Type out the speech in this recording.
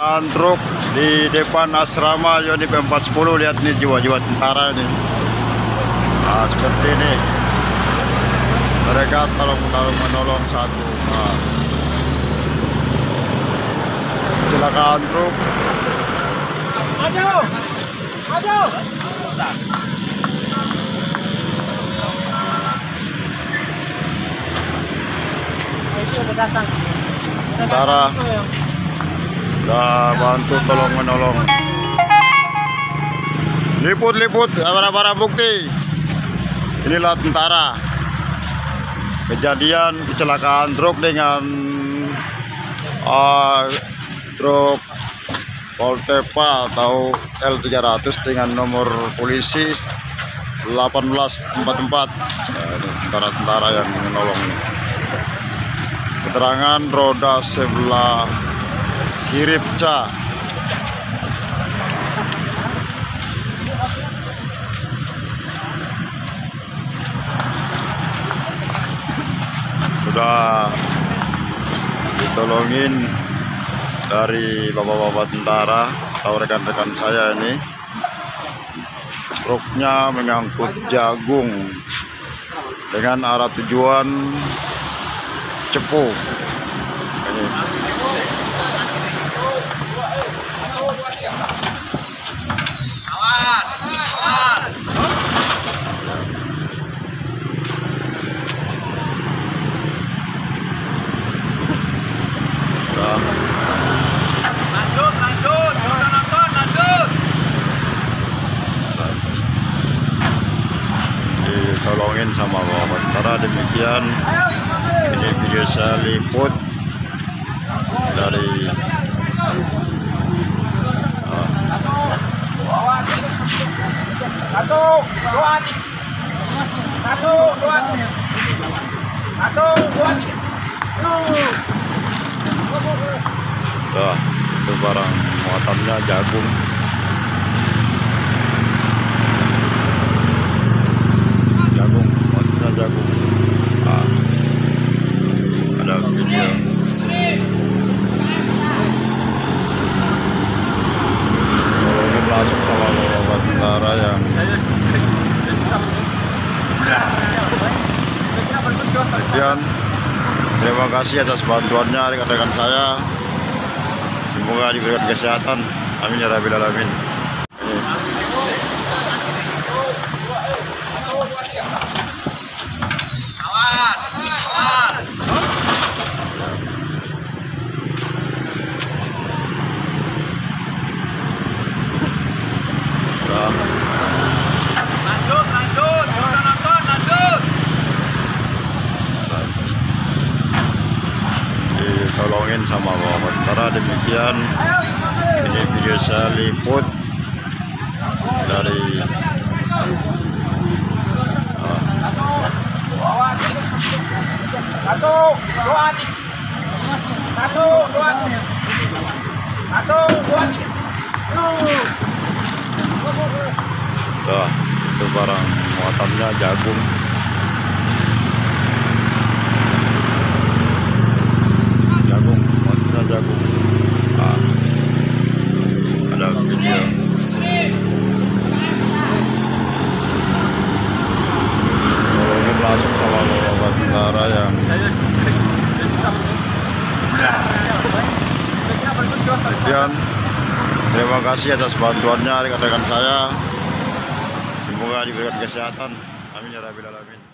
truk di depan asrama Yonif 410 lihat nih jiwa-jiwa tentara ini nah, seperti ini mereka tolong tolong menolong satu nah. kecelakaan truk Maju! Maju! Datang. tentara sudah bantu tolong menolong. Liput liput para bukti. Inilah tentara. Kejadian kecelakaan truk dengan uh, truk Voltepa atau L300 dengan nomor polisi 1844 nah, ini tentara-tentara yang menolong keterangan roda sebelah kiri pecah sudah ditolongin dari bapak-bapak tentara atau rekan-rekan saya ini. Truknya mengangkut jagung dengan arah tujuan Cepu. Ini sama bapak tentara demikian ini video saya liput dari Satu, dua. Satu, dua. Satu, dua. Tuh, itu barang muatannya jagung ah, ada video kalau ini langsung sama bapak tentara yang Sekian Terima kasih atas bantuannya rekan-rekan saya. Semoga diberikan kesehatan. Amin ya Rabbil Alamin sama bapak tentara demikian ini video saya liput dari Satu, dua. Satu, dua. Satu, dua. Tuh, itu barang muatannya jagung ah, ada video kalau ini langsung sama yang Sekian. Terima kasih atas bantuannya rekan-rekan saya. Semoga diberikan kesehatan. Amin ya Rabbil Alamin